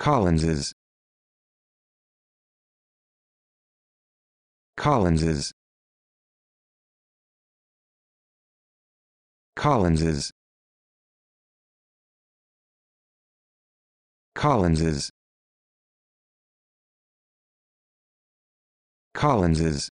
Collins's Collins's Collins's Collins's Collins's